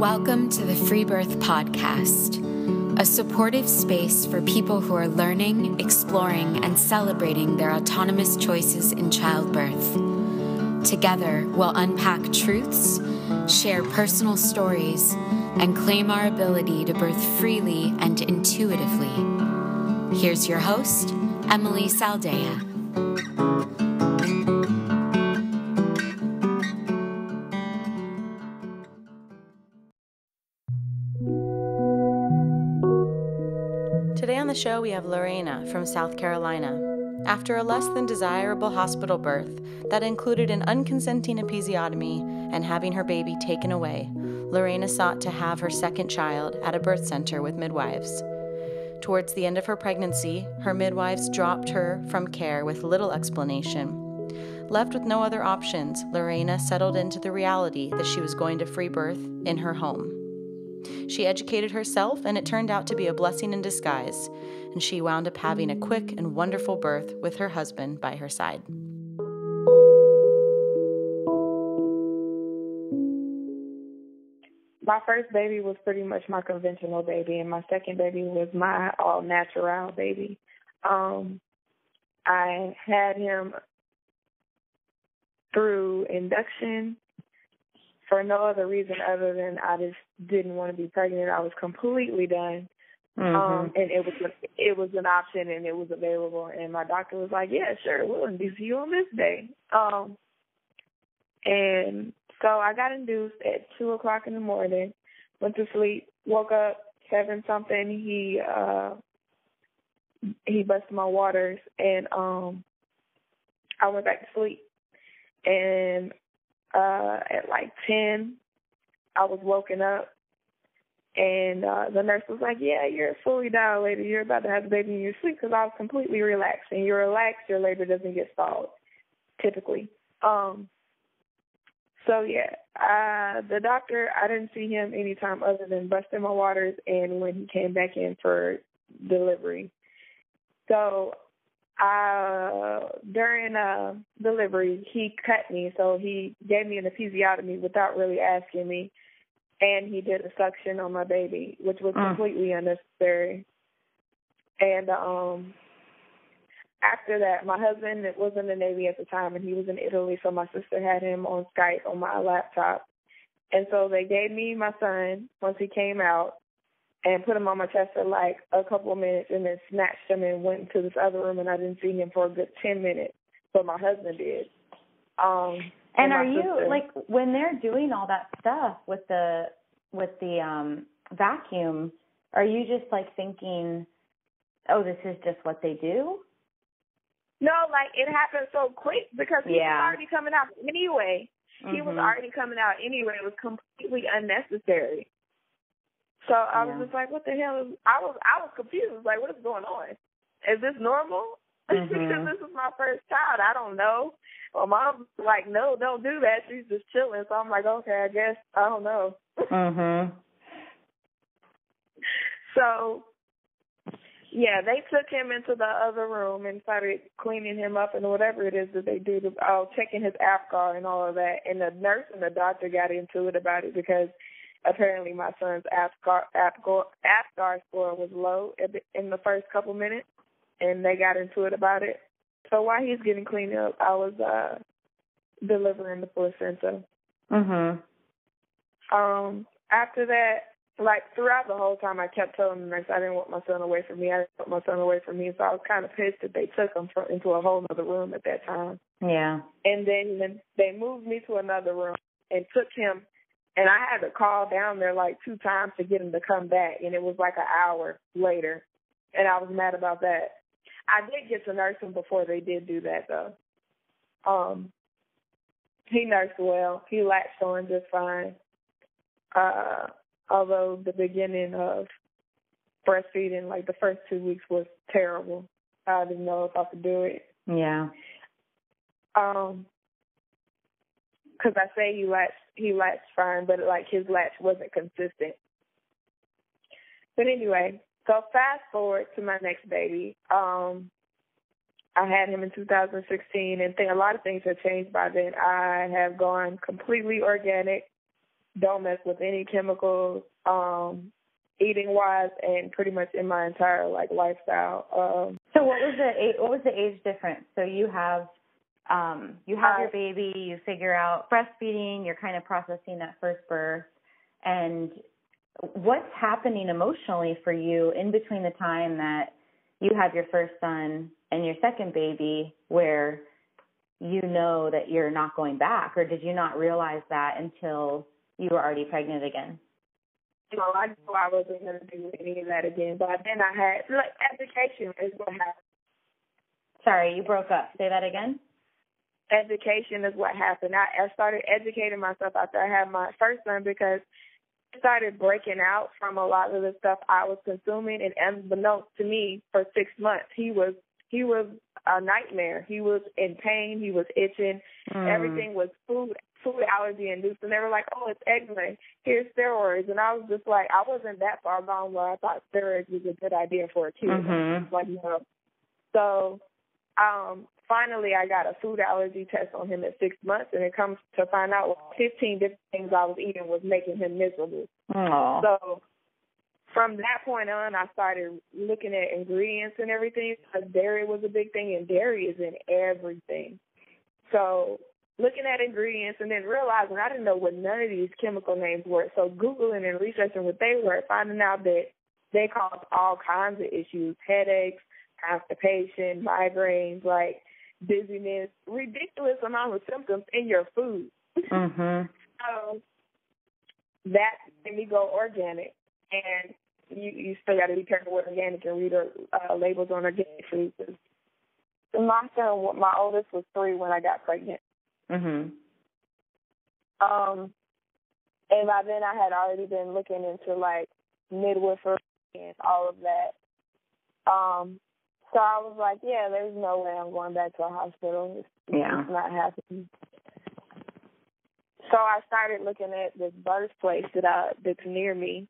Welcome to the Free Birth Podcast, a supportive space for people who are learning, exploring, and celebrating their autonomous choices in childbirth. Together, we'll unpack truths, share personal stories, and claim our ability to birth freely and intuitively. Here's your host, Emilee Saldaya. Show, we have Lorena from South Carolina. After a less than desirable hospital birth that included an unconsenting episiotomy and having her baby taken away, Lorena sought to have her second child at a birth center with midwives. Towards the end of her pregnancy, her midwives dropped her from care with little explanation. Left with no other options, Lorena settled into the reality that she was going to free birth in her home. She educated herself, and it turned out to be a blessing in disguise, and she wound up having a quick and wonderful birth with her husband by her side. My first baby was pretty much my conventional baby, and my second baby was my all natural baby. Um, I had him through induction for no other reason other than I just didn't want to be pregnant. I was completely done. Mm-hmm. Um, and it was it was an option and it was available and my doctor was like, Yeah, sure, we'll induce you on this day. Um and so I got induced at two o'clock in the morning, went to sleep, woke up seven something, he uh he busted my waters and um I went back to sleep. And uh at like ten I was woken up and uh the nurse was like, "Yeah, you're fully dilated. You're about to have the baby in your sleep." Because I was completely relaxed, and you're relaxed, your labor doesn't get stalled, typically. Um. So yeah, uh the doctor, I didn't see him anytime other than busting my waters and when he came back in for delivery. So uh during uh delivery he cut me so he gave me an episiotomy without really asking me and he did a suction on my baby which was Mm. completely unnecessary and um after that my husband was in the navy at the time and he was in italy so my sister had him on skype on my laptop and so they gave me my son once he came out and put him on my chest for like a couple of minutes and then snatched him and went into this other room and I didn't see him for a good ten minutes. But my husband did. Um And are you sister. like when they're doing all that stuff with the with the um vacuum, are you just like thinking, "Oh, this is just what they do?" No, like it happened so quick because he Yeah. was already coming out anyway. He was Mhm. already coming out anyway. It was completely unnecessary. So I was just like, what the hell is I was I was confused, like what is going on? Is this normal? Mhm. because this is my first child. I don't know. My mom's like, no, don't do that. She's just chilling. So I'm like, okay, I guess I don't know. Mhm. So, yeah, they took him into the other room and started cleaning him up and whatever it is that they do, to, uh, checking his APGAR and all of that. And the nurse and the doctor got into it about it because apparently my son's APGAR, APGAR, APGAR score was low in the first couple minutes, and they got into it about it. So while he's getting cleaned up, I was uh delivering the placenta. Mhm. Um, after that, like throughout the whole time, I kept telling the nurse I didn't want my son away from me. I didn't want my son away from me. So I was kind of pissed that they took him from, into a whole other room at that time. Yeah. And then they moved me to another room and took him. And I had to call down there like two times to get him to come back, and it was like an hour later. And I was mad about that. I did get to nurse him before they did do that though. Um, he nursed well. He latched on just fine. Uh, although the beginning of breastfeeding, like the first two weeks, was terrible. I didn't know if I could do it. Yeah. Um, because I say he latched, he latched fine, but like his latch wasn't consistent. But anyway, so fast forward to my next baby. Um, I had him in 2016, and think a lot of things have changed by then. I have gone completely organic, don't mess with any chemicals, um, eating wise, and pretty much in my entire like lifestyle. Um, so what was the what was the age difference? So you have um, you have uh, your baby, you figure out breastfeeding, you're kind of processing that first birth, and what's happening emotionally for you in between the time that you have your first son and your second baby, where you know that you're not going back, or did you not realize that until you were already pregnant again? No, I knew I wasn't going to do any of that again. But then I had like education is what happened. Sorry, you broke up. Say that again. Education is what happened. I, I started educating myself after I had my first son because started breaking out from a lot of the stuff I was consuming, and unbeknownst to me, for six months he was he was a nightmare. He was in pain. He was itching. Mm. Everything was food food allergy induced, and they were like, "Oh, it's eczema. Here's steroids." And I was just like, I wasn't that far gone where I thought steroids was a good idea for a kid. Mm-hmm. Like you know, so um finally I got a food allergy test on him at six months, and it comes to find out well, 15 different things I was eating was making him miserable. Aww. So from that point on, I started looking at ingredients and everything because dairy was a big thing, and dairy is in everything. So looking at ingredients and then realizing I didn't know what none of these chemical names were. So googling and researching what they were, finding out that they cause all kinds of issues: headaches, constipation, migraines, like dizziness, ridiculous amount of symptoms in your food. Mhm. so that made me go organic and you you still got to be careful with organic and read uh, labels on organic foods. My son, my oldest, was three when I got pregnant. Mhm. Um, and by then I had already been looking into like midwifery and all of that. Um, so I was like, yeah, there's no way I'm going back to a hospital. It's, yeah. it's not happening. So I started looking at this birth place that I that's near me,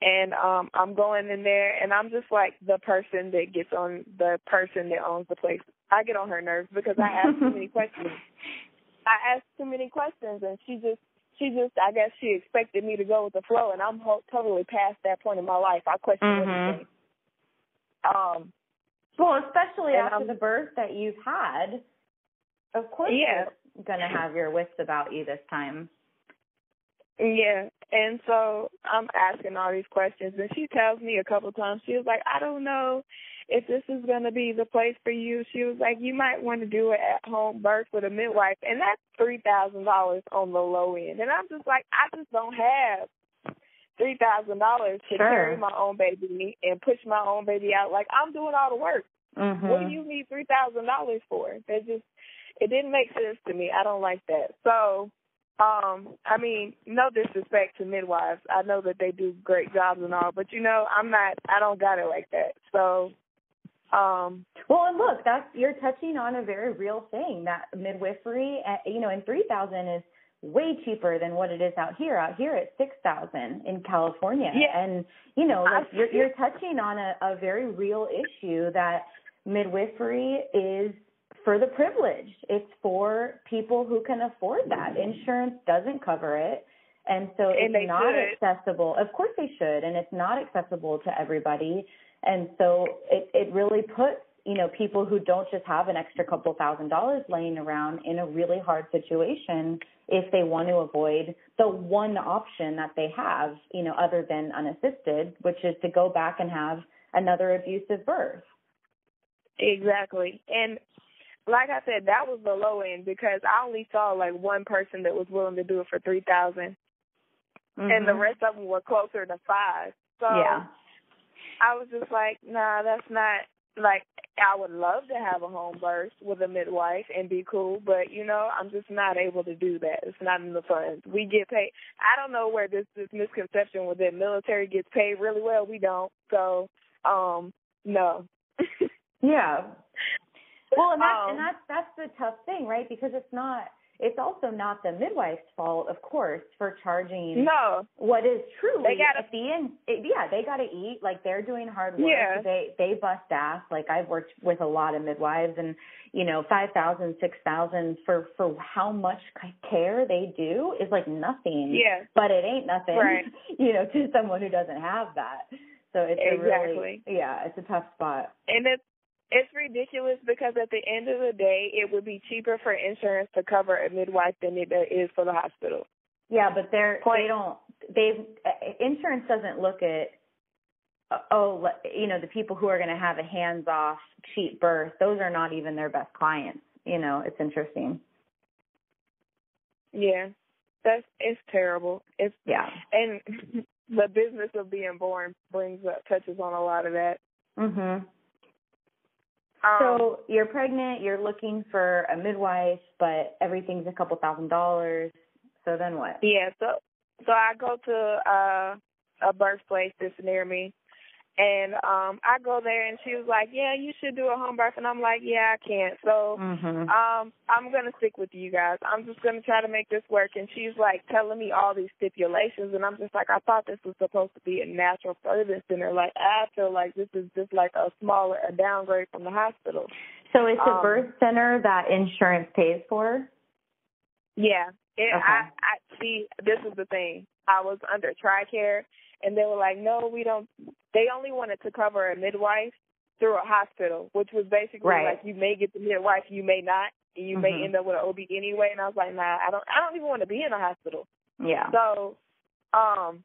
and um I'm going in there and I'm just like the person that gets on the person that owns the place. I get on her nerves because I ask too many questions. I ask too many questions and she just she just I guess she expected me to go with the flow and I'm ho- totally past that point in my life. I question mm-hmm. everything. Um well, especially after I'm, the birth that you've had, of course yeah. you're gonna have your wits about you this time. Yeah, and so I'm asking all these questions, and she tells me a couple times, she was like, I don't know if this is going to be the place for you. She was like, you might want to do it at home birth with a midwife, and that's $3,000 on the low end. And I'm just like, I just don't have three thousand dollars to sure. carry my own baby and push my own baby out. Like I'm doing all the work. Mm-hmm. What do you need three thousand dollars for? That just it didn't make sense to me. I don't like that. So um, I mean, no disrespect to midwives. I know that they do great jobs and all, but you know, I'm not I don't got it like that. So um well and look that's you're touching on a very real thing that midwifery uh, you know and three thousand is way cheaper than what it is out here out here it's six thousand in california yeah. and you know like you're you're touching on a, a very real issue that midwifery is for the privileged. It's for people who can afford that. Insurance doesn't cover it. And so and it's not should. accessible. Of course they should, and it's not accessible to everybody. And so it, it really puts, you know, people who don't just have an extra couple thousand dollars laying around in a really hard situation if they want to avoid the one option that they have, you know, other than unassisted, which is to go back and have another abusive birth. Exactly. And like I said, that was the low end because I only saw like one person that was willing to do it for three thousand, mm-hmm. and the rest of them were closer to five. So yeah. I was just like, nah, that's not like I would love to have a home birth with a midwife and be cool, but you know, I'm just not able to do that. It's not in the funds. We get paid. I don't know where this this misconception with the military gets paid really well. We don't. So, um, no. yeah, well, and that's um, and that's that's the tough thing, right? Because it's not it's also not the midwife's fault, of course, for charging no what is truly they gotta, at the end. It, yeah, they got to eat. Like they're doing hard work. Yeah. They they bust ass. Like I've worked with a lot of midwives, and you know, five thousand, six thousand for for how much care they do is like nothing. Yeah. But it ain't nothing. Right. You know, to someone who doesn't have that. So it's exactly. a really yeah, it's a tough spot. And it's it's ridiculous because at the end of the day, it would be cheaper for insurance to cover a midwife than it is for the hospital. Yeah, but they're Point. they don't they insurance doesn't look at oh you know the people who are going to have a hands off cheap birth those are not even their best clients you know it's interesting Yeah, that's it's terrible. It's yeah and the business of being born brings up touches on a lot of that. mhm Um, so you're pregnant you're looking for a midwife but everything's a couple thousand dollars. So then what? Yeah, so so I go to uh a birthplace that's near me and um I go there and she was like, Yeah, you should do a home birth and I'm like, Yeah, I can't. So mhm um I'm gonna stick with you guys. I'm just gonna try to make this work and she's like telling me all these stipulations and I'm just like, I thought this was supposed to be a natural birthing center. Like I feel like this is just like a smaller a downgrade from the hospital. so it's a um, birth center that insurance pays for Yeah. It, Okay. I, I see. This is the thing. I was under TRICARE, and they were like, "No, we don't." They only wanted to cover a midwife through a hospital, which was basically Right. like you may get the midwife, you may not, and you Mhm. may end up with an OB anyway. And I was like, "Nah, I don't. I don't even want to be in a hospital." yeah So, um,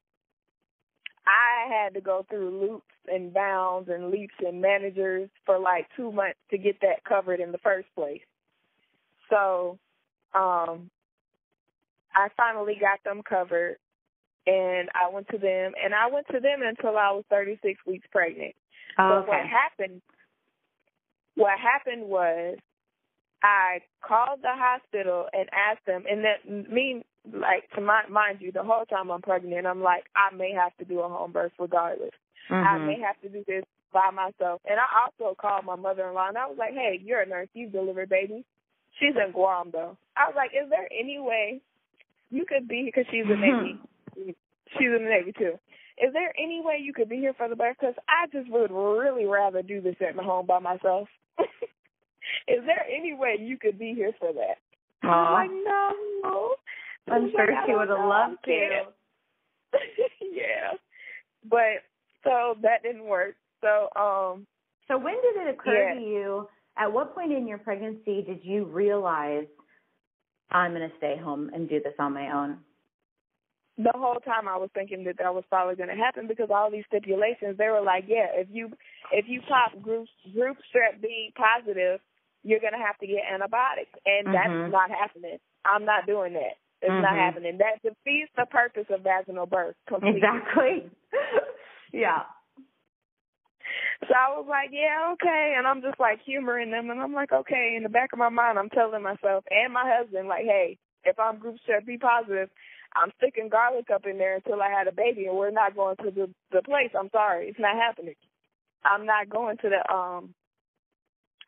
I had to go through loops and bounds and leaps and managers for like two months to get that covered in the first place. So, um, I finally got them covered and I went to them and I went to them until I was 36 weeks pregnant. oh, But what happened what happened was I called the hospital and asked them and that me like to my, mind you the whole time I'm pregnant I'm like I may have to do a home birth regardless. I Mhm. may have to do this by myself. And I also called my mother-in-law and I was like, "Hey, you're a nurse. You've delivered babies." She's in Guam though. I was like, "Is there any way you could be because she's a she's in the Navy too. Is there any way you could be here for the birth? Because I just would really rather do this at my home by myself. Is there any way you could be here for that? I Aw. was like, no. I I'm sure like, she would have loved I to. yeah. But so that didn't work. So um So when did it occur Yeah. to you? At what point in your pregnancy did you realize I'm going to stay home and do this on my own? The whole time I was thinking that that was probably going to happen because all these stipulations they were like, yeah, if you if you pop group group strep B positive, you're going to have to get antibiotics, and Mhm. that's not happening. I'm not doing that. It's not Mhm. happening. That defeats the purpose of vaginal birth completely. Exactly. yeah. So I was like, yeah, okay. And I'm just like humoring them. And I'm like, okay. In the back of my mind, I'm telling myself and my husband, like, hey, if I'm group strep B positive, I'm sticking garlic up in there until I had a baby. And we're not going to the, the place. I'm sorry. It's not happening. I'm not going to the, um,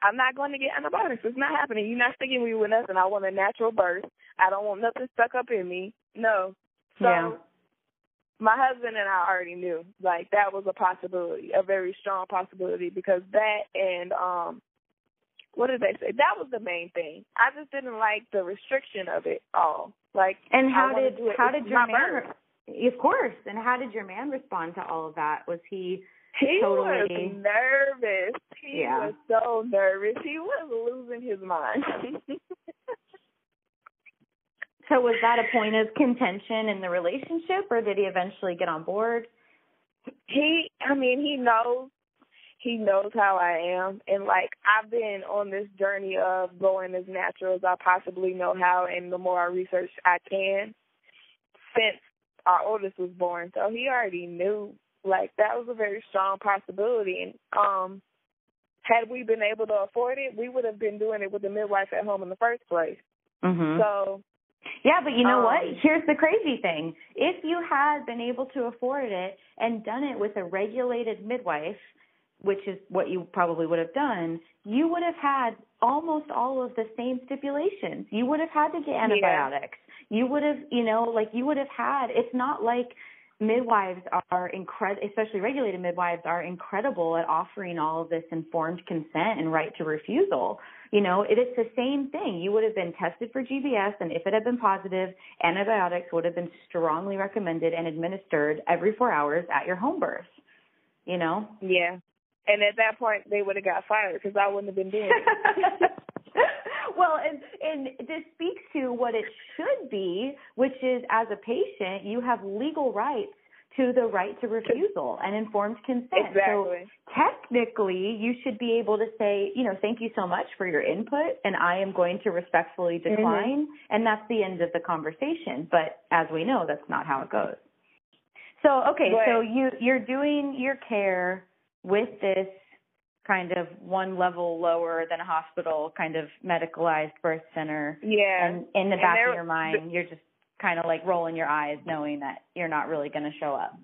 I'm not going to get antibiotics. It's not happening. You're not sticking me with nothing. I want a natural birth. I don't want nothing stuck up in me. No. So Yeah. my husband and I already knew like that was a possibility, a very strong possibility because that and um what did they say? That was the main thing. I just didn't like the restriction of it all. Like And how did how did your man? Re- of course. And how did your man respond to all of that? Was he He totally- was nervous. He Yeah. was so nervous. He was losing his mind. so? Was that a point of contention in the relationship, or did he eventually get on board? he I mean, he knows he knows how I am and like I've been on this journey of going as natural as I possibly know how and the more I research I can since our oldest was born. So he already knew like that was a very strong possibility and um had we been able to afford it, we would have been doing it with the midwife at home in the first place. Mm-hmm. So Yeah, but you know what? Um, Here's the crazy thing. If you had been able to afford it and done it with a regulated midwife, which is what you probably would have done, you would have had almost all of the same stipulations. You would have had to get antibiotics. Yeah. You would have, you know, like you would have had, it's not like midwives are incredible, especially regulated midwives are incredible at offering all of this informed consent and right to refusal. You know, it is the same thing. You would have been tested for GBS, and if it had been positive, antibiotics would have been strongly recommended and administered every four hours at your home birth. You know? Yeah. And at that point, they would have got fired because I wouldn't have been doing it. well, and and this speaks to what it should be, which is as a patient, you have legal rights to the right to refusal and informed consent. Exactly. So technically, you should be able to say, you know, thank you so much for your input, and I am going to respectfully mm-hmm. decline, mm-hmm. and that's the end of the conversation. But as we know, that's not how it goes. So okay, right. so you you're doing your care with this kind of one level lower than a hospital kind of medicalized birth center. Yeah. And in the back of your mind, you're just kind of like rolling your eyes knowing that you're not really going to show up.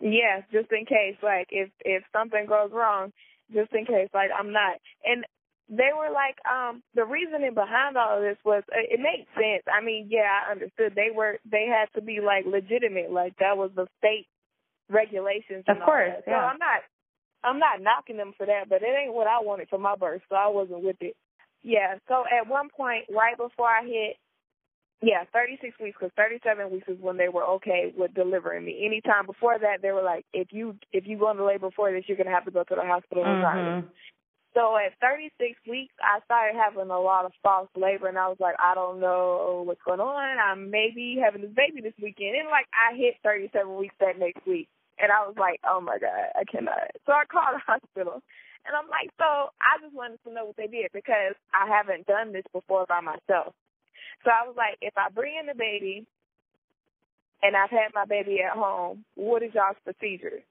Yeah, just in case like if if something goes wrong, just in case like I'm not. And they were like um the reasoning behind all of this was it made sense. I mean, yeah, I understood they were they had to be like legitimate, like that was the state regulations. of course, yeah. So I'm not I'm not knocking them for that, but it ain't what I wanted for my birth, so I wasn't with it. Yeah. So at one point, right before I hit, yeah, 36 weeks, because 37 weeks is when they were okay with delivering me. Anytime before that, they were like, if you if you go into labor before this, you're gonna have to go to the hospital mm-hmm. So at 36 weeks, I started having a lot of false labor, and I was like, I don't know what's going on. I may be having this baby this weekend, and like I hit 37 weeks that next week. And I was like, oh my God, I cannot. So I called the hospital. And I'm like, so I just wanted to know what they did because I haven't done this before by myself. So I was like, if I bring in the baby and I've had my baby at home, what is y'all's procedure?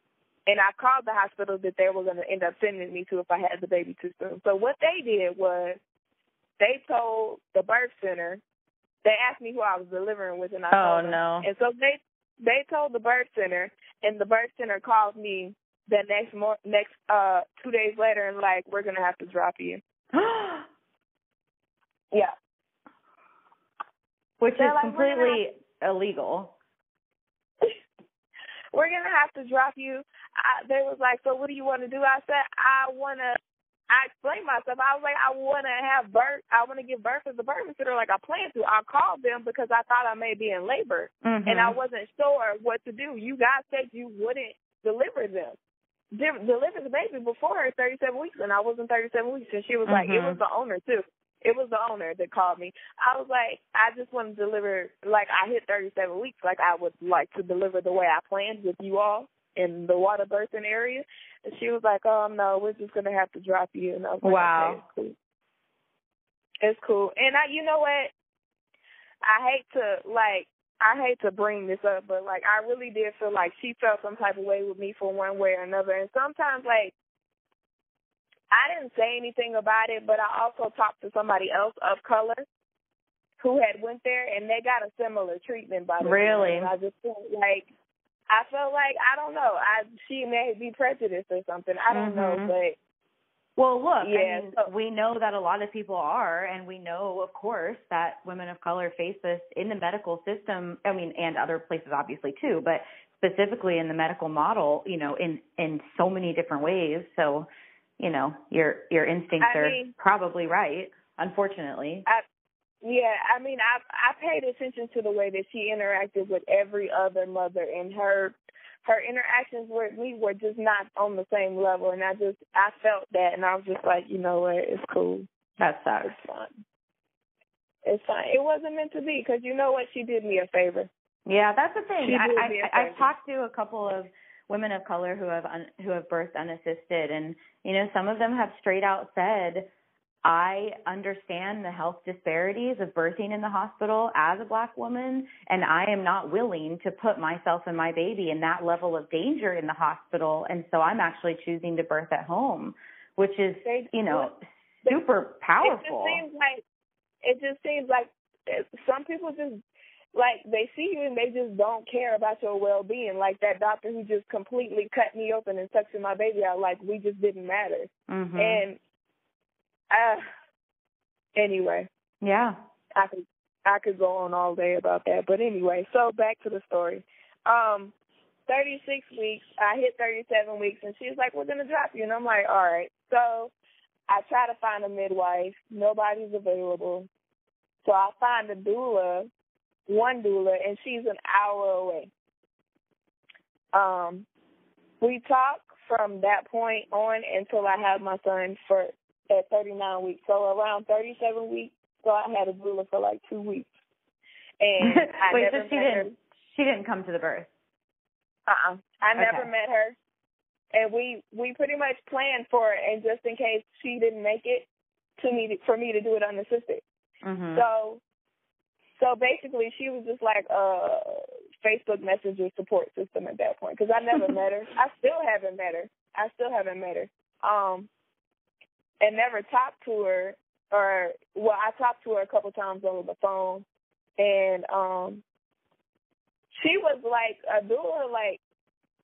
And I called the hospital that they were going to end up sending me to if I had the baby too soon. So what they did was they told the birth center, they asked me who I was delivering with, and I oh, told them. no. And so they they told the birth center, and the birth center called me the next more next uh two days later and like we're gonna have to drop you. yeah. Which They're is like, completely have... illegal. we're gonna have to drop you. I, they was like, so what do you want to do? I said, I wanna I explained myself. I was like, I want to have birth. I want to give birth as a birth consider like I planned to. I called them because I thought I may be in labor mm-hmm. and I wasn't sure what to do. You guys said you wouldn't deliver them, De- deliver the baby before her 37 weeks, and I wasn't 37 weeks. And she was mm-hmm. like, it was the owner too. It was the owner that called me. I was like, I just want to deliver. Like I hit 37 weeks. Like I would like to deliver the way I planned with you all in the water birthing area. And she was like, "Oh no, we're just gonna have to drop you." And I was like, "Wow, okay, it's cool." It's cool. And I, you know what? I hate to like, I hate to bring this up, but like, I really did feel like she felt some type of way with me for one way or another. And sometimes, like, I didn't say anything about it, but I also talked to somebody else of color who had went there, and they got a similar treatment by the really. And I just felt like I felt like I don't know. I she may be prejudiced or something. I don't mm-hmm. know, but well, look, yeah, I mean, so, we know that a lot of people are, and we know, of course, that women of color face this in the medical system. I mean, and other places, obviously, too, but specifically in the medical model, you know, in in so many different ways. So, you know, your your instincts I are mean, probably right. Unfortunately, I, yeah, I mean, I I paid attention to the way that she interacted with every other mother, and her her interactions with me were just not on the same level, and I just I felt that, and I was just like, you know what, it's cool. That sucks. It's fine. It's fine. It wasn't meant to be because you know what, she did me a favor. Yeah, that's the thing. She I, did I, me a I, I've talked to a couple of women of color who have un, who have birthed unassisted, and you know, some of them have straight out said I understand the health disparities of birthing in the hospital as a black woman, and I am not willing to put myself and my baby in that level of danger in the hospital. And so I'm actually choosing to birth at home, which is, you know, super powerful. It just seems like it just seems like some people just like they see you and they just don't care about your well being. Like that doctor who just completely cut me open and suctioned my baby out, like we just didn't matter. Mm-hmm. And uh anyway. Yeah. I could I could go on all day about that. But anyway, so back to the story. Um, thirty six weeks, I hit thirty seven weeks and she's like, We're gonna drop you and I'm like, All right. So I try to find a midwife, nobody's available. So I find a doula one doula, and she's an hour away. Um, we talk from that point on until I have my son for at 39 weeks. So around 37 weeks, so I had a doula for like two weeks. And I Wait, never so she met didn't her. she didn't come to the birth. Uh-uh. I never met her. And we we pretty much planned for it, and just in case she didn't make it, to me to, for me to do it unassisted. Mhm. So, so basically, she was just like a Facebook Messenger support system at that point because I never met her. I still haven't met her. I still haven't met her. Um, and never talked to her, or well, I talked to her a couple times over the phone, and um, she was like a doula. Like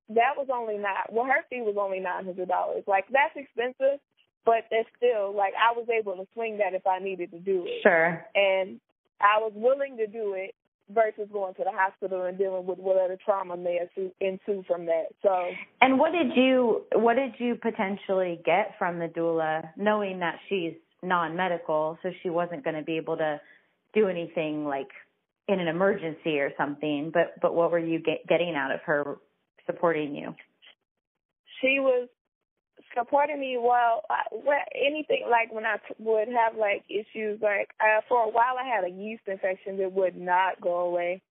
that was only not. Well, her fee was only nine hundred dollars. Like that's expensive, but that's still like I was able to swing that if I needed to do it Sure. and I was willing to do it versus going to the hospital and dealing with whatever trauma may ensue ensue from that. So And what did you what did you potentially get from the doula, knowing that she's non-medical, so she wasn't going to be able to do anything like in an emergency or something? But but what were you get, getting out of her supporting you? she was supporting me well. I, well anything like when I t- would have like issues like uh, for a while I had a yeast infection that would not go away.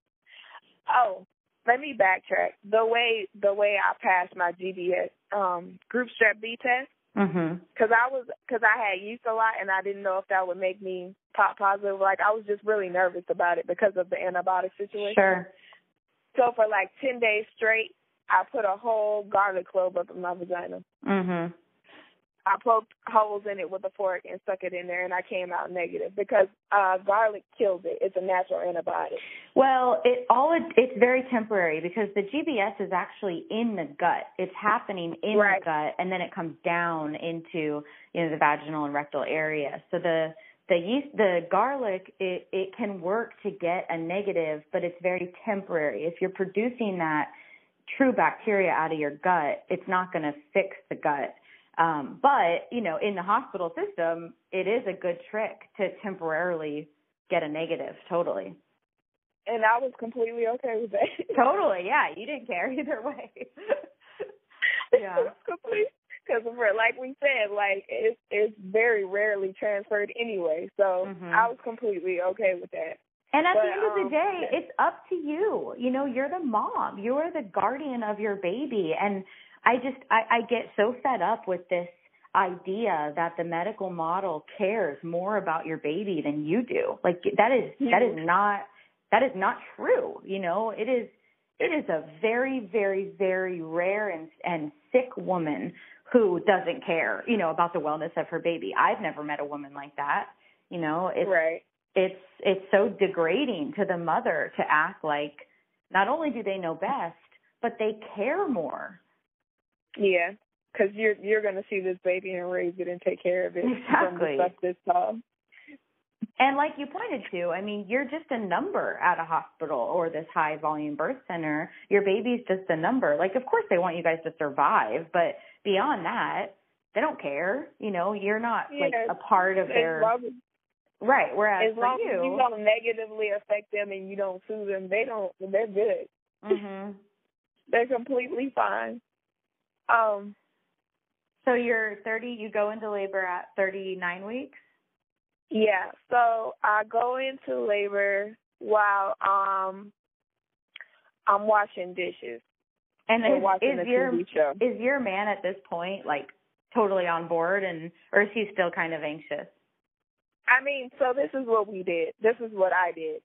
Oh, let me backtrack. The way the way I passed my GBS um group strep B test Mhm. because I was because I had yeast a lot and I didn't know if that would make me pop positive. Like I was just really nervous about it because of the antibiotic situation. Sure. So for like ten days straight, I put a whole garlic clove up in my vagina. Mhm. I poked holes in it with a fork and stuck it in there, and I came out negative because uh garlic kills it. It's a natural antibiotic. Well, it all it, it's very temporary because the GBS is actually in the gut. It's happening in Right. the gut, and then it comes down into you know the vaginal and rectal area. So the the yeast, the garlic, it it can work to get a negative, but it's very temporary. If you're producing that true bacteria out of your gut, it's not going to fix the gut. Um, but you know, in the hospital system, it is a good trick to temporarily get a negative. Totally. And I was completely okay with that. Totally, yeah. You didn't care either way. yeah. completely. Because like we said, like it's it's very rarely transferred anyway. So Mhm. I was completely okay with that. And at But, the end of the um, day, it's up to you. You know, you're the mom. You're the guardian of your baby. And I just I, I get so fed up with this idea that the medical model cares more about your baby than you do. Like that is that is not that is not true. You know, it is it is a very, very, very rare and and sick woman who doesn't care, you know, about the wellness of her baby. I've never met a woman like that. You know, it's right. It's it's so degrading to the mother to act like not only do they know best, but they care more. Yeah. Because you're you're gonna see this baby and raise it and take care of it from Exactly. the this tall. And like you pointed to, I mean, you're just a number at a hospital or this high volume birth center. Your baby's just a number. Like, of course, they want you guys to survive, but beyond that, they don't care. You know, you're not like a part of As their long as, right. Whereas as long as you, you don't negatively affect them and you don't sue them, they don't. They're good. hmm They're completely fine. Um. so you're 30. You go into labor at 39 weeks. Yeah. So I go into labor while um I'm washing dishes And and is, watching is a your TV show. is your man at this point like totally on board, and or is he still kind of anxious? I mean, so this is what we did. This is what I did.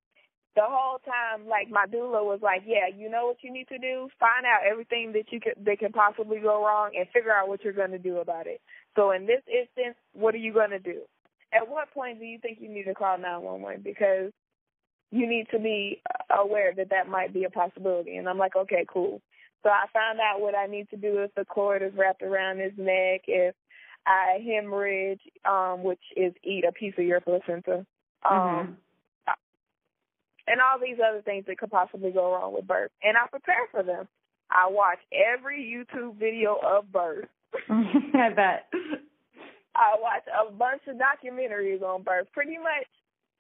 The whole time, like my doula was like, "Yeah, you know what you need to do? Find out everything that you could that can possibly go wrong, and figure out what you're going to do about it." So in this instance, what are you going to do? At what point do you think you need to call 911? Because you need to be aware that that might be a possibility. And I'm like, okay, cool. So I found out what I need to do if the cord is wrapped around his neck, if I hemorrhage, um, which is eat a piece of your placenta. Um, mm-hmm. And all these other things that could possibly go wrong with birth. And I prepare for them. I watch every YouTube video of birth. I bet. I watch a bunch of documentaries on birth. Pretty much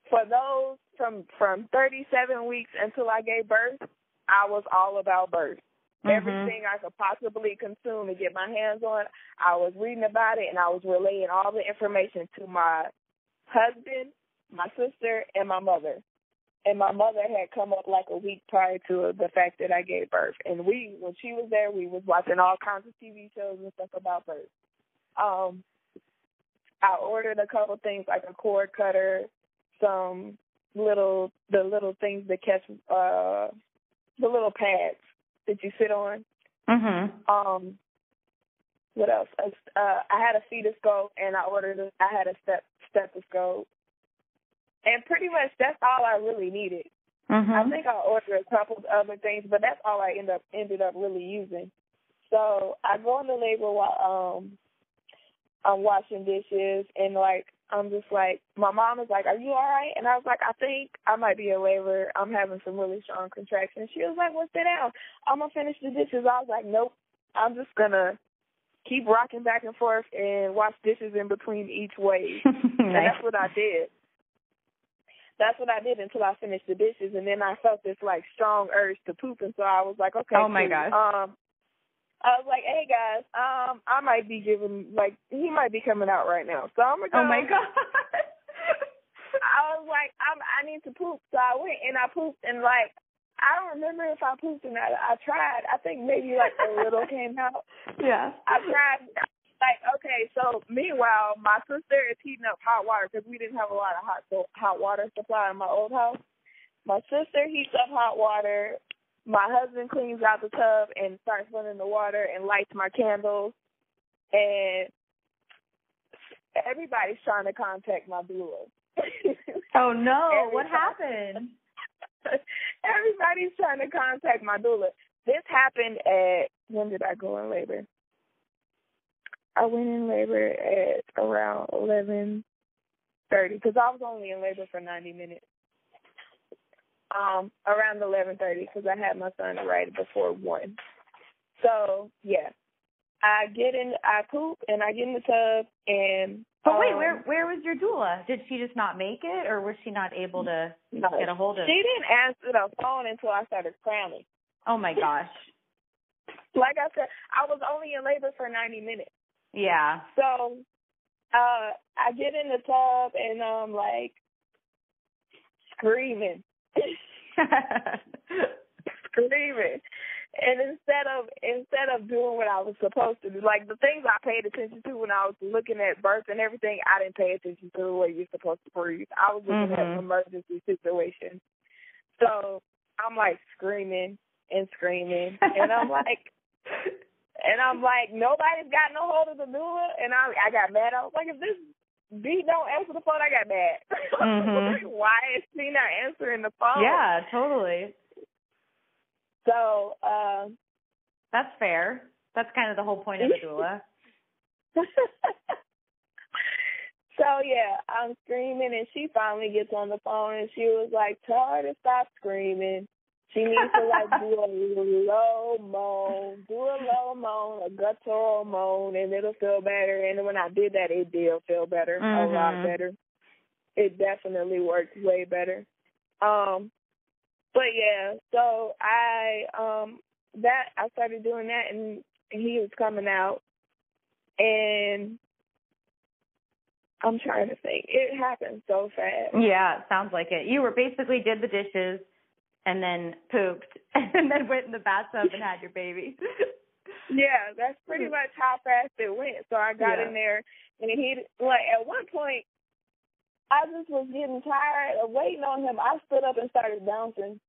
for those from from 37 weeks until I gave birth, I was all about birth. Mm-hmm. Everything I could possibly consume and get my hands on, I was reading about it and I was relaying all the information to my husband, my sister, and my mother. And my mother had come up like a week prior to the fact that I gave birth. And we, when she was there, we was watching all kinds of TV shows and stuff about birth. Um, I ordered a couple things like a cord cutter, some little the little things that catch uh the little pads that you sit on. Mhm. Um what else? Uh, I had a stethoscope and I ordered a, I had a step stethoscope. And pretty much that's all I really needed. Mm-hmm. I think I ordered a couple of other things, but that's all I ended up ended up really using. So I go into labor while um I'm washing dishes and like I'm just like my mom was like, Are you all right? And I was like, I think I might be in labor. I'm having some really strong contractions. She was like, Well sit down. I'm gonna finish the dishes. I was like, Nope. I'm just gonna keep rocking back and forth and wash dishes in between each wave. And that's what I did. That's what I did until I finished the dishes and then I felt this like strong urge to poop and so I was like, Okay, Oh my gosh. Um I was like, "Hey guys, um, I might be giving like he might be coming out right now, so I'm gonna go." Oh my god! I was like, "I'm I need to poop," so I went and I pooped and like I don't remember if I pooped or not. I tried. I think maybe like a little came out. Yeah. I tried. Like okay, so meanwhile, my sister is heating up hot water because we didn't have a lot of hot so, hot water supply in my old house. My sister heats up hot water my husband cleans out the tub and starts running the water and lights my candles and everybody's trying to contact my doula. oh no, what happened? everybody's trying to contact my doula. This happened at when did I go in labor? I went in labor at around eleven thirty because I was only in labor for ninety minutes um around eleven thirty because I had my son right before one. So yeah, I get in, I poop, and I get in the tub, and. But wait, um, where where was your doula? Did she just not make it, or was she not able to no, get a hold of? She didn't answer the phone until I started cramming. Oh my gosh. like I said, I was only in labor for ninety minutes. Yeah. So, uh, I get in the tub and I'm like screaming screaming. And instead of instead of doing what I was supposed to do, like the things I paid attention to when I was looking at birth and everything, I didn't pay attention to the way you're supposed to breathe. I was looking mm-hmm. at emergency situations. So I'm like screaming and screaming, and I'm like, and I'm like, nobody's got no hold of the doula, and I I got mad. I was like, if this B don't answer the phone, I got mad. Mm-hmm. Why is she not answering the phone? Yeah, totally. So, uh, that's fair. That's kind of the whole point of a doula. so yeah, I'm screaming and she finally gets on the phone and she was like, Tell her to stop screaming. She needs to like do a low moan, do a low moan, a guttural moan, and it'll feel better. And when I did that, it did feel better, mm-hmm. a lot better. It definitely worked way better. Um, but yeah, so I um that I started doing that, and he was coming out, and I'm trying to think. It happened so fast. Yeah, it sounds like it. You were basically did the dishes and then pooped and then went in the bathtub and had your baby. yeah, that's pretty mm. much how fast it went. So I got Yeah. in there and he like at one point I just was getting tired of waiting on him. I stood up and started bouncing.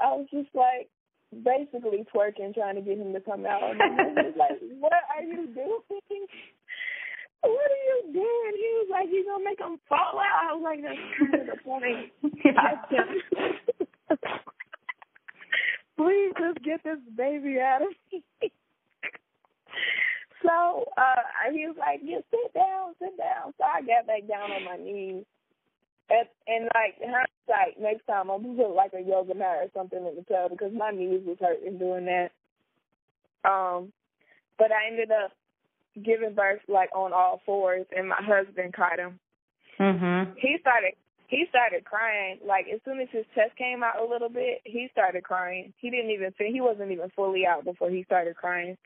I was just like basically twerking trying to get him to come out and he was like, What are you doing? what are you doing? He was like, You're gonna make him fall out. I was like, that's kind of the point. Yeah. Please just get this baby out of me. so uh he was like, just sit down, sit down. So I got back down on my knees. And, and like hindsight, next time I'm gonna put like a yoga mat or something in the tub because my knees was hurting doing that. Um, but I ended up giving birth like on all fours, and my husband caught him. Mhm. He started he started crying like as soon as his chest came out a little bit. He started crying. He didn't even. He wasn't even fully out before he started crying.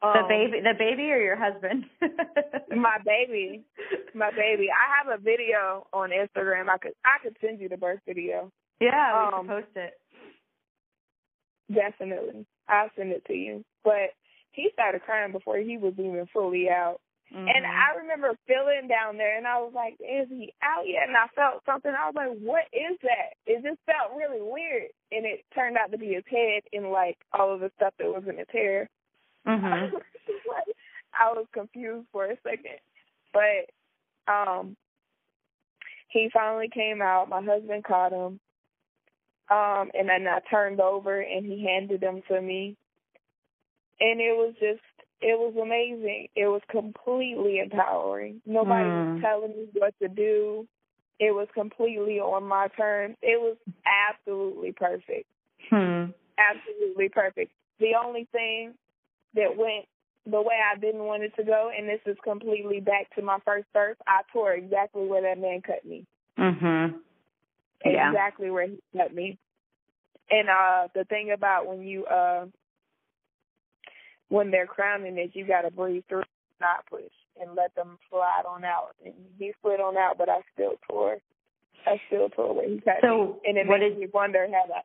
Um, the baby, the baby, or your husband? my baby, my baby. I have a video on Instagram. I could I could send you the birth video. Yeah, we Um, should post it. Definitely, I'll send it to you. But he started crying before he was even fully out. And Mhm. I remember feeling down there, and I was like, "Is he out yet?" And I felt something. I was like, "What is that?" It just felt really weird, and it turned out to be his head and like all of the stuff that was in his hair. Mhm. I was confused for a second, but um, he finally came out. My husband caught him, um, and then I turned over and he handed them to me, and it was just it was amazing. It was completely empowering. Nobody Mm. was telling me what to do. It was completely on my terms. It was absolutely perfect Hmm. absolutely perfect. The only thing that went the way I didn't want it to go, and this is completely back to my first birth, I tore exactly where that man cut me. Mhm. Yeah. Exactly where he cut me. And uh the thing about when you uh when they're crowning it, you gotta breathe through not push and let them slide on out. And he slid on out but I still tore I still tore where he cut me. So, And it what makes did? me wonder how that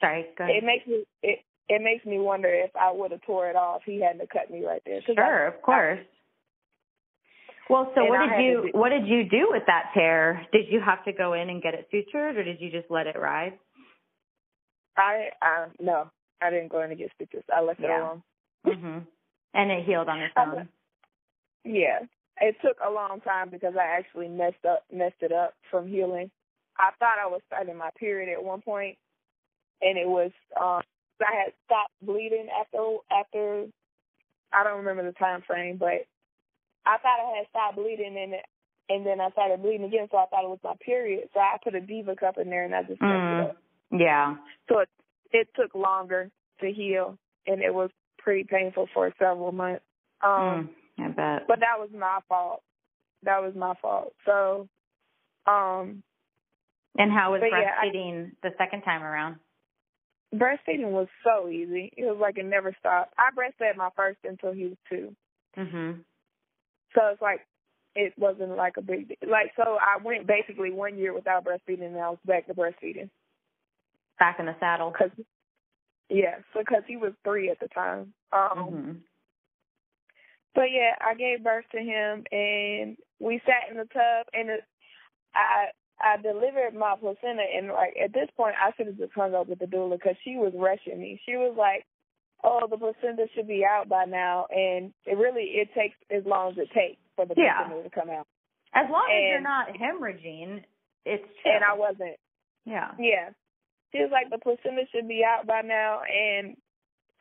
Sorry. Go ahead. it makes me it it makes me wonder if I would have tore it off. He hadn't cut me right there. Sure, I, of course. Well, so what I did you do- what did you do with that tear? Did you have to go in and get it sutured, or did you just let it ride? I I no, I didn't go in to get stitches. I left it Yeah. alone. Mhm. And it healed on its own. Yeah, it took a long time because I actually messed up messed it up from healing. I thought I was starting my period at one point, and it was um I had stopped bleeding after after I don't remember the time frame, but I thought I had stopped bleeding and it, and then I started bleeding again, so I thought it was my period. So I put a diva cup in there and I just messed it Mm. up. Yeah. So it it took longer to heal, and it was pretty painful for several months. Um, Mm, I bet. but that was my fault. That was my fault. So, um, and how was but yeah, I- breastfeeding the second time around? breastfeeding was so easy. It was like it never stopped. I breastfed my first until he was two, Mhm. so it's like it wasn't like a big deal. like. So I went basically one year without breastfeeding, and I was back to breastfeeding. Back in the saddle. Cause yeah, because he was three at the time. Um, Mhm. But yeah, I gave birth to him, and we sat in the tub, and it, I I delivered my placenta, and like at this point, I should have just hung up with the doula because she was rushing me. She was like, "Oh, the placenta should be out by now," and it really it takes as long as it takes for the Yeah. placenta to come out. As long as you're not hemorrhaging, it's chill. And I wasn't. yeah. Yeah, she was like, "The placenta should be out by now," and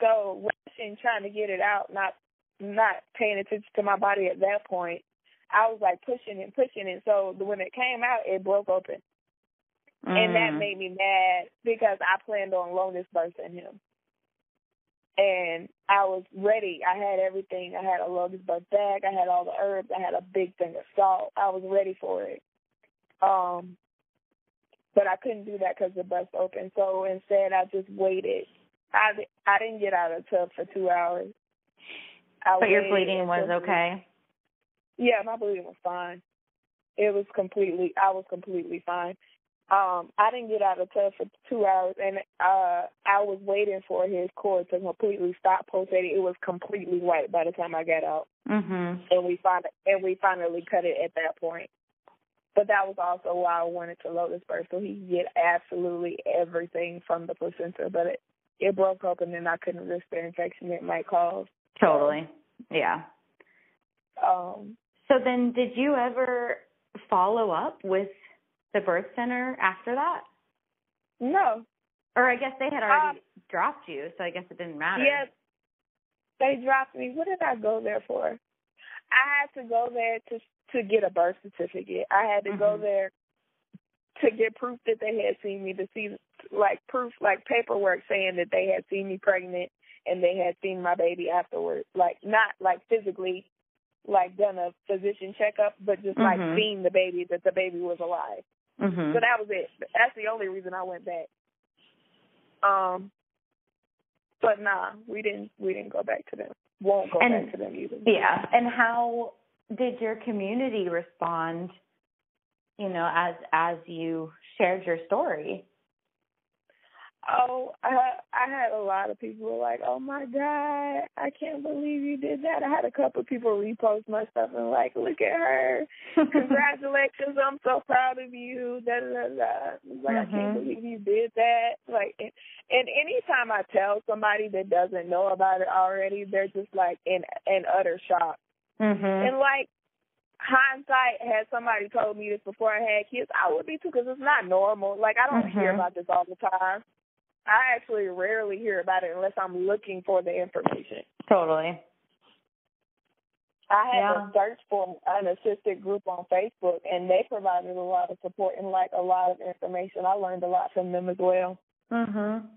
so rushing, trying to get it out, not not paying attention to my body at that point. I was like pushing and pushing it. So when it came out, it broke open. And that Mm. made me mad because I planned on lotus birthing him. And I was ready. I had everything. I had a lotus birth bag. I had all the herbs. I had a big thing of salt. I was ready for it. Um, but I couldn't do that because the bus opened. So instead, I just waited. I I didn't get out of the tub for two hours. I But your bleeding was okay. yeah, my bleeding was fine. It was completely I was completely fine. Um, I didn't get out of the tub for two hours and uh I was waiting for his cord to completely stop pulsating. It was completely white by the time I got out. Mhm. And we finally and we finally cut it at that point. But that was also why I wanted to lotus birth so he could get absolutely everything from the placenta. But it it broke open and then I couldn't risk the infection it might cause. Totally. Yeah. Um So then, did you ever follow up with the birth center after that? No. Or I guess they had already um, dropped you, so I guess it didn't matter. Yeah, they dropped me. What did I go there for? I had to go there to to get a birth certificate. I had to mm-hmm. go there to get proof that they had seen me to see like proof like paperwork saying that they had seen me pregnant and they had seen my baby afterwards. Like not like physically like done a physician checkup, but just mm-hmm. like seeing the baby that the baby was alive. Mm-hmm. So that was it. That's the only reason I went back. Um but nah, we didn't we didn't go back to them. Won't go and, back to them either. Yeah. And how did your community respond, you know, as as you shared your story? Oh, I I had a lot of people like, "Oh my god, I can't believe you did that." I had a couple of people repost my stuff and like, "Look at her, congratulations! I'm so proud of you." Da da da. da. Like, mm-hmm. I can't mm-hmm. believe you did that. Like, and, and anytime I tell somebody that doesn't know about it already, they're just like in in utter shock. Mm-hmm. And like hindsight, had somebody told me this before I had kids, I would be too, because it's not normal. Like I don't mm-hmm. hear about this all the time. I actually rarely hear about it unless I'm looking for the information. Totally. I had yeah. to search for an assisted group on Facebook, and they provided a lot of support and like a lot of information. I learned a lot from them as well. Mhm.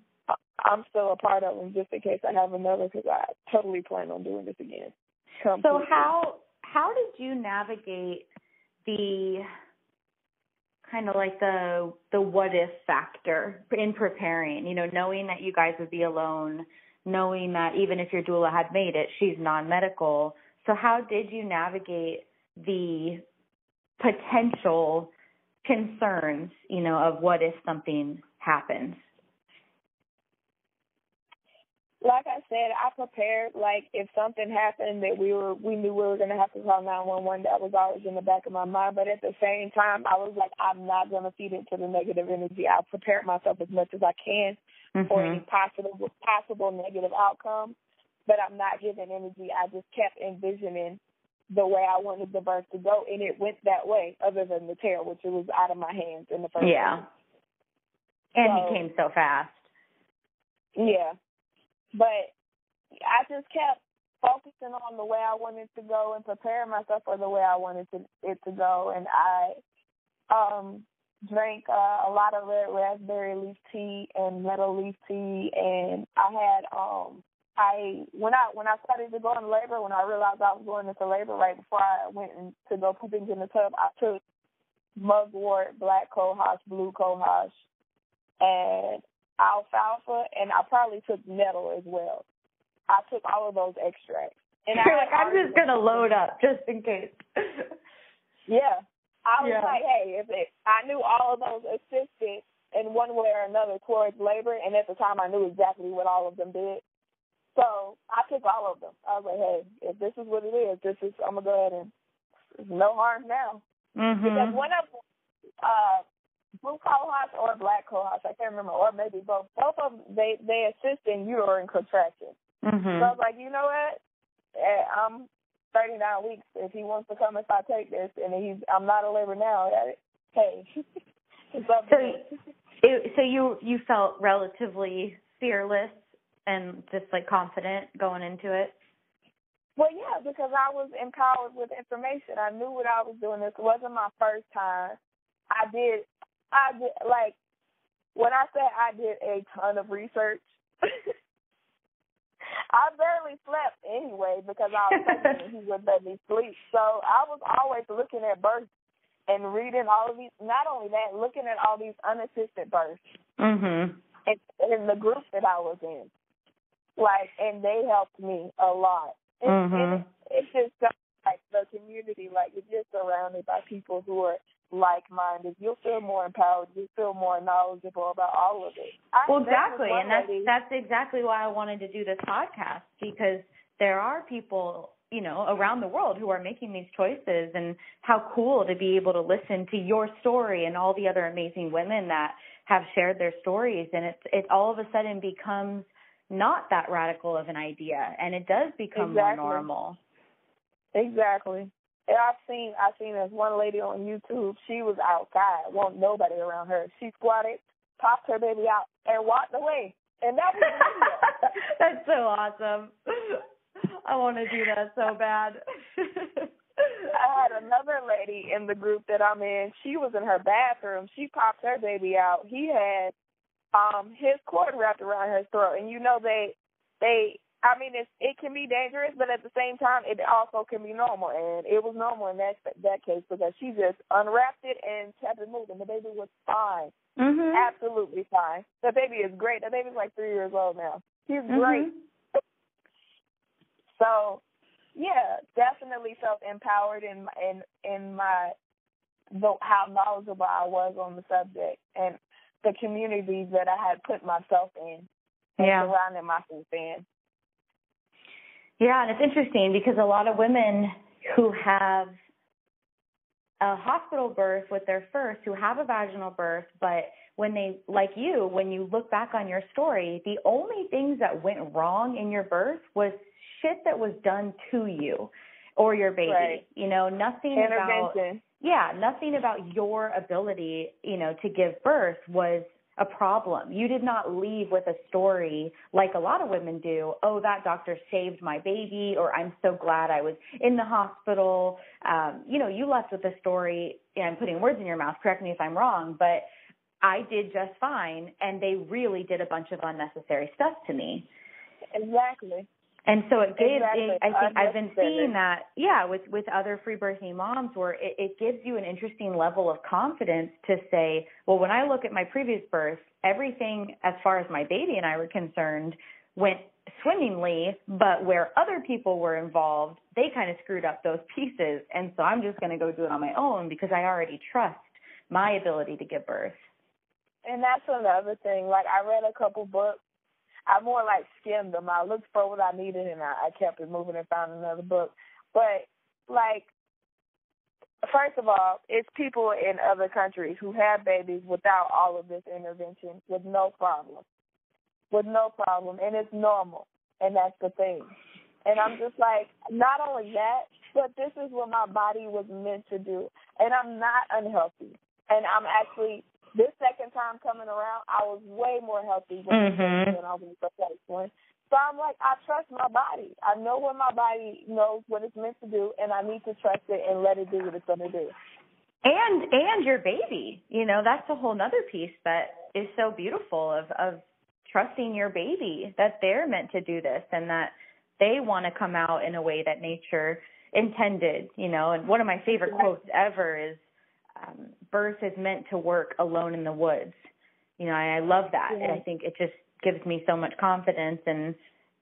I'm still a part of them just in case I have another because I totally plan on doing this again. So how how did you navigate the kind of like the the what if factor in preparing? You know knowing that you guys would be alone knowing that even if your doula had made it she's non-medical. So how did you navigate the potential concerns you know of what if something happens like I said, I prepared. Like if something happened that we were, we knew we were gonna have to call nine one one. That was always in the back of my mind. But at the same time, I was like, I'm not gonna feed into the negative energy. I prepared myself as much as I can mm-hmm. for any possible possible negative outcome. But I'm not giving energy. I just kept envisioning the way I wanted the birth to go, and it went that way. Other than the tear, which it was out of my hands in the first. Yeah. And so, he came so fast. Yeah. But I just kept focusing on the way I wanted to go and preparing myself for the way I wanted to, it to go. And I um drank uh, a lot of red raspberry leaf tea and meadow leaf tea, and I had um I when I when I started to go into labor, when I realized I was going into labor right before I went in, to go things in the tub, I took mugwort, black cohosh, blue cohosh, and alfalfa, and I probably took nettle as well. I took all of those extracts. And You're like, I'm just gonna load up just in case. yeah, I was yeah. like, hey, if it, I knew all of those assisted in one way or another towards labor, and at the time I knew exactly what all of them did. So I took all of them. I was like, hey, if this is what it is, this is I'm gonna go ahead and no harm now. Mm-hmm. Because one of uh blue cohosh or black cohosh, I can't remember, or maybe both. Both of them, they they assist in uterine contraction. Mm-hmm. So I was like, you know what? Eh, I'm 39 weeks. If he wants to come, if I take this, and he's I'm not a labor now. Hey, it's up so, it, so you you felt relatively fearless and just like confident going into it. Well, yeah, because I was empowered with information. I knew what I was doing. This wasn't my first time. I did I did like when I say I did a ton of research. I barely slept anyway because I was pregnant and he wouldn't let me sleep. So I was always looking at births and reading all of these. Not only that, looking at all these unassisted births. Mhm. And in the group that I was in, like, and they helped me a lot. And, mm-hmm. and it, it just like the community, like you're just surrounded by people who are like-minded, you'll feel more empowered. You'll feel more knowledgeable about all of it. I well, exactly, and that's that's exactly why I wanted to do this podcast because there are people you know around the world who are making these choices, and how cool to be able to listen to your story and all the other amazing women that have shared their stories, and it it all of a sudden becomes not that radical of an idea, and it does become exactly. more normal. Exactly. And I've seen I've seen this one lady on YouTube. She was outside, won't nobody around her. She squatted, popped her baby out, and walked away. And that was That's so awesome. I want to do that so bad. I had another lady in the group that I'm in. She was in her bathroom. She popped her baby out. He had um his cord wrapped around her throat, and you know they they. I mean, it's it can be dangerous, but at the same time, it also can be normal, and it was normal in that that case because she just unwrapped it and kept it moving. The baby was fine, mm-hmm. absolutely fine. The baby is great. The baby's like three years old now. He's mm-hmm. great. So yeah, definitely felt empowered in in in my the how knowledgeable I was on the subject and the communities that I had put myself in and yeah. surrounding myself in. Yeah, and it's interesting because a lot of women who have a hospital birth with their first, who have a vaginal birth, but when they, like you, when you look back on your story, the only things that went wrong in your birth was shit that was done to you or your baby. Right. You know, nothing about yeah, nothing about your ability, you know, to give birth was a problem. You did not leave with a story like a lot of women do. Oh, that doctor saved my baby, or I'm so glad I was in the hospital. Um, you know, you left with a story. And I'm putting words in your mouth. Correct me if I'm wrong, but I did just fine, and they really did a bunch of unnecessary stuff to me. Exactly. And so it gives. Exactly. It, I think I've been seeing that. Yeah, with with other free birthing moms, where it, it gives you an interesting level of confidence to say, well, when I look at my previous birth, everything as far as my baby and I were concerned went swimmingly, but where other people were involved, they kind of screwed up those pieces. And so I'm just going to go do it on my own because I already trust my ability to give birth. And that's another thing. Like I read a couple books I more like skimmed them. I looked for what I needed and I, I kept it moving and found another book. But like first of all, it's people in other countries who have babies without all of this intervention with no problem. With no problem. And it's normal. And that's the thing. And I'm just like, not only that, but this is what my body was meant to do. And I'm not unhealthy. And I'm actually this second time coming around, I was way more healthy mm-hmm. than I was the first one. So I'm like, I trust my body. I know what my body knows what it's meant to do, and I need to trust it and let it do what it's going to do. And and your baby, you know, that's a whole nother piece that is so beautiful of of trusting your baby that they're meant to do this and that they want to come out in a way that nature intended, you know. And one of my favorite quotes ever is um, birth is meant to work alone in the woods. You know, I, I love that. Yeah. I think it just gives me so much confidence and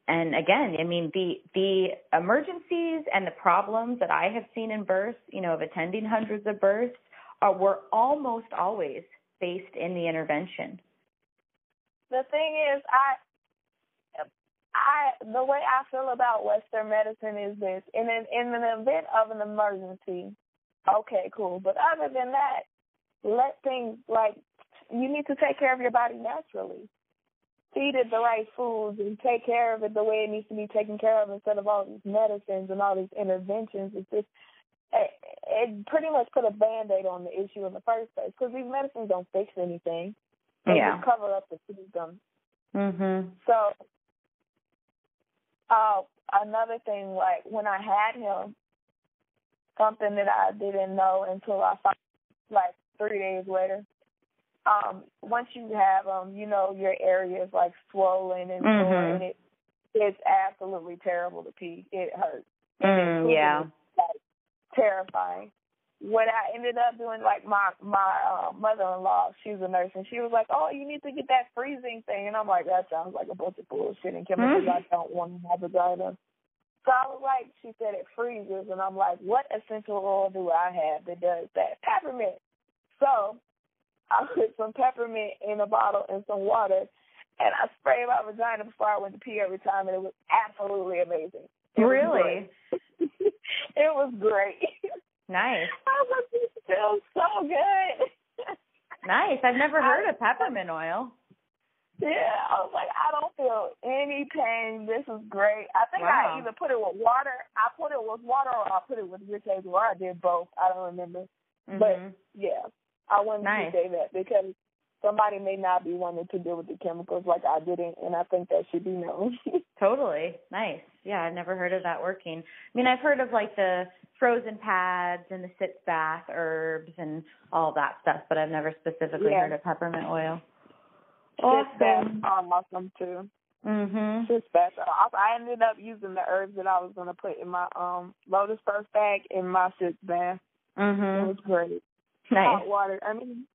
and again, I mean the the emergencies and the problems that I have seen in births, you know, of attending hundreds of births, are were almost always based in the intervention. The thing is, I I the way I feel about Western medicine is this: in an in an event of an emergency, Okay, cool. But other than that, let things like you need to take care of your body naturally. Feed it the right foods and take care of it the way it needs to be taken care of instead of all these medicines and all these interventions. It's just it, it pretty much put a band aid on the issue in the first place because these medicines don't fix anything. They yeah. just cover up the symptoms. Mhm. So, uh, another thing, like when I had him, something that I didn't know until I found like three days later. Um, once you have um, you know, your area is like swollen and mm-hmm. sore and it it's absolutely terrible to pee. It hurts. Mm, yeah. Like, terrifying. What I ended up doing, like my my uh, mother-in-law, she's a nurse, and she was like, "Oh, you need to get that freezing thing," and I'm like, "That sounds like a bunch of bullshit and chemicals mm-hmm. I don't want to have drive them." So I was like, she said it freezes, and I'm like, what essential oil do I have that does that? Peppermint. So I put some peppermint in a bottle and some water, and I sprayed my vagina before I went to pee every time, and it was absolutely amazing. It really? Was it was great. Nice. I was like, it feels so good. nice. I've never heard of peppermint oil. Yeah, I was like, I don't feel any pain. This is great. I think wow. I either put it with water, I put it with water, or I put it with Ricase, or I did both. I don't remember. Mm-hmm. But yeah, I wanted nice. to say that because somebody may not be wanting to deal with the chemicals like I didn't, and I think that should be known. totally. Nice. Yeah, I've never heard of that working. I mean, I've heard of like the frozen pads and the sitz bath herbs and all that stuff, but I've never specifically yeah. heard of peppermint oil. Awesome. Sitz bath are awesome too. Mhm. Sitz bath. I ended up using the herbs that I was going to put in my um lotus birth bag in my sitz bath. Mhm. It was great. Nice. Hot water. I mean,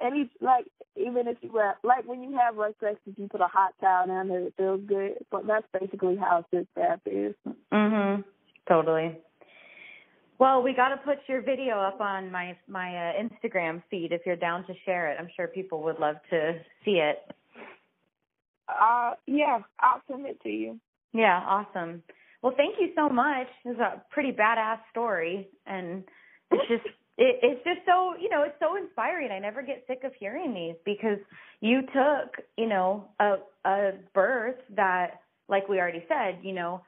any like even if you were like when you have rough sex, if you put a hot towel down there, it feels good. But that's basically how sitz bath is. Mhm. Totally. Well, we got to put your video up on my my uh, Instagram feed if you're down to share it. I'm sure people would love to see it. Uh, yeah, I'll send it to you. Yeah, awesome. Well, thank you so much. It's a pretty badass story, and it's just it, it's just so you know it's so inspiring. I never get sick of hearing these because you took you know a a birth that, like we already said, you know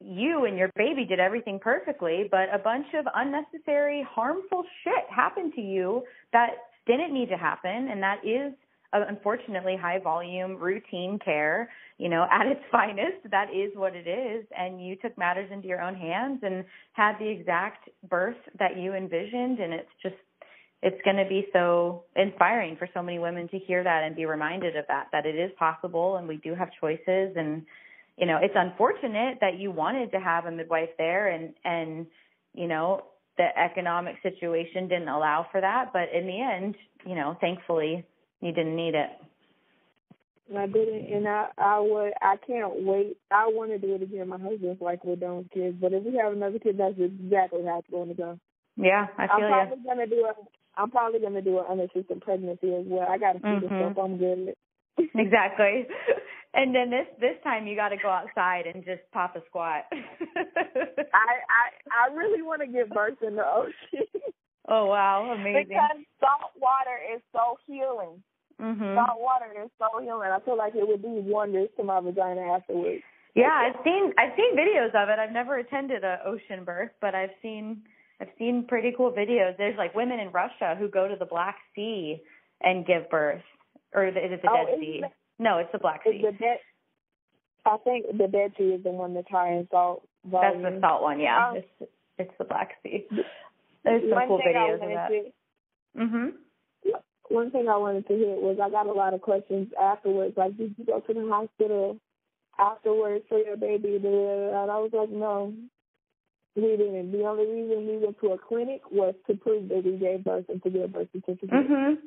you and your baby did everything perfectly, but a bunch of unnecessary, harmful shit happened to you that didn't need to happen. And that is, uh, unfortunately, high volume routine care, you know, at its finest. That is what it is. And you took matters into your own hands and had the exact birth that you envisioned. And it's just, it's going to be so inspiring for so many women to hear that and be reminded of that, that it is possible and we do have choices and, you know, it's unfortunate that you wanted to have a midwife there and and you know, the economic situation didn't allow for that, but in the end, you know, thankfully you didn't need it. I didn't, and I I would I can't wait. I want to do it again. My husband's like we're done kids, but if we have another kid, that's exactly how it's going to go. Yeah, I feel I'm probably you. gonna do a. I'm probably gonna do an unassisted pregnancy as well. I got to see mm-hmm. the stuff I'm good exactly. And then this this time you got to go outside and just pop a squat. I I I really want to give birth in the ocean. oh wow, amazing! Because salt water is so healing. Mm-hmm. Salt water is so healing. I feel like it would do wonders to my vagina afterwards. Yeah, I've seen I've seen videos of it. I've never attended a ocean birth, but I've seen I've seen pretty cool videos. There's like women in Russia who go to the Black Sea and give birth, or is it the oh, Dead Sea? No, it's the Black Sea. The Dead, I think the Dead Sea is the one that's high in salt volume. That's the salt one, yeah. Um, it's it's the Black Sea. There's some cool videos of that. To, mhm. One thing I wanted to hit was I got a lot of questions afterwards. Like, did you go to the hospital afterwards for your baby? And I was like, no, we didn't. The only reason we went to a clinic was to prove that we gave birth and to get a birth certificate. Mhm.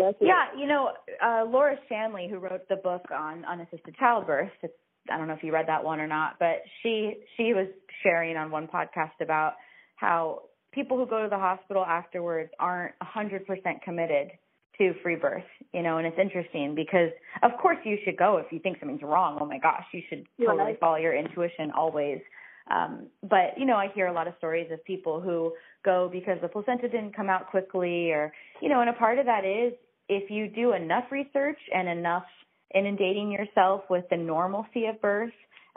That's yeah, you know, uh, Laura Shanley, who wrote the book on unassisted childbirth, it's, I don't know if you read that one or not, but she she was sharing on one podcast about how people who go to the hospital afterwards aren't 100% committed to free birth, you know, and it's interesting because of course you should go if you think something's wrong. Oh my gosh, you should totally follow your intuition always. Um, but you know, I hear a lot of stories of people who go because the placenta didn't come out quickly, or you know, and a part of that is if you do enough research and enough inundating yourself with the normalcy of birth,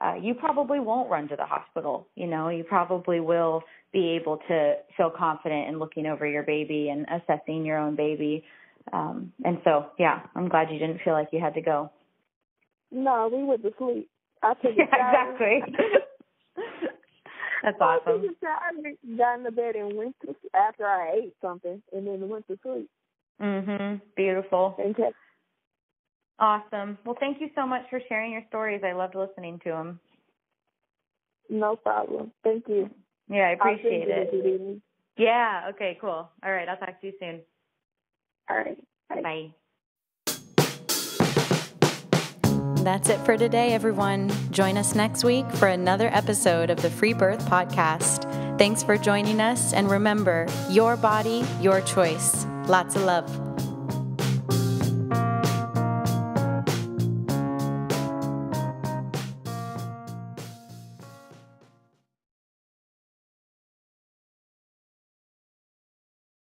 uh, you probably won't run to the hospital. You know, you probably will be able to feel confident in looking over your baby and assessing your own baby. Um, and so, yeah, I'm glad you didn't feel like you had to go. No, we went to sleep. I took yeah, exactly. That's awesome. I took a shower, got in the bed, and went to after I ate something, and then went to sleep. Mhm. Beautiful. Okay. Awesome. Well, thank you so much for sharing your stories. I loved listening to them. No problem. Thank you. Yeah, I appreciate it. Yeah. Okay. Cool. All right. I'll talk to you soon. All right. Bye. Bye. That's it for today, everyone. Join us next week for another episode of the Free Birth Podcast. Thanks for joining us, and remember your body, your choice. Lots of love.